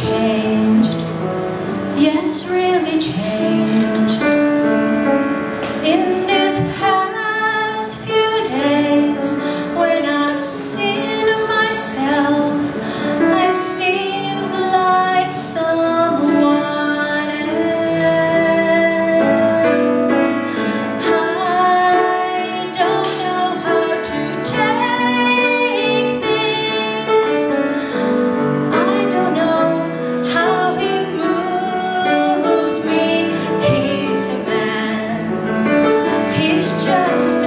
change. just